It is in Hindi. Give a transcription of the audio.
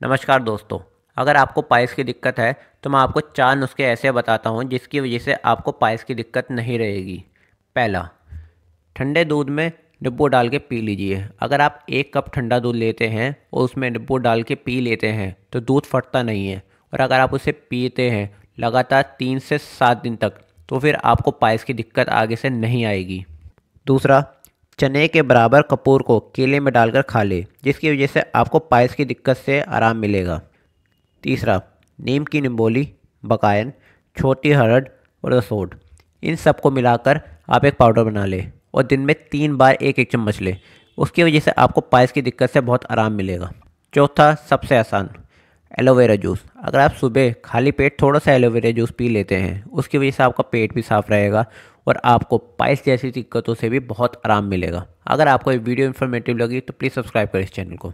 नमस्कार दोस्तों, अगर आपको पाइस की दिक्कत है तो मैं आपको चार नुस्खे ऐसे बताता हूँ जिसकी वजह से आपको पाइस की दिक्कत नहीं रहेगी। पहला, ठंडे दूध में नींबू डाल के पी लीजिए। अगर आप एक कप ठंडा दूध लेते हैं और उसमें नींबू डाल के पी लेते हैं तो दूध फटता नहीं है। और अगर आप उसे पीते हैं लगातार तीन से सात दिन तक तो फिर आपको पाइस की दिक्कत आगे से नहीं आएगी। दूसरा चने के बराबर कपूर को केले में डालकर खा ले, जिसकी वजह से आपको पाइस की दिक्कत से आराम मिलेगा। तीसरा, नीम की निम्बोली, बकायन, छोटी हरड और रसोड। इन सबको मिलाकर आप एक पाउडर बना लें और दिन में तीन बार एक एक चम्मच लें। उसकी वजह से आपको पाइस की दिक्कत से बहुत आराम मिलेगा। चौथा, सबसे आसान, एलोवेरा जूस। अगर आप सुबह खाली पेट थोड़ा सा एलोवेरा जूस पी लेते हैं, उसकी वजह से आपका पेट भी साफ़ रहेगा और आपको पाइस जैसी दिक्कतों से भी बहुत आराम मिलेगा। अगर आपको ये वीडियो इन्फॉर्मेटिव लगी तो प्लीज़ सब्सक्राइब करें इस चैनल को।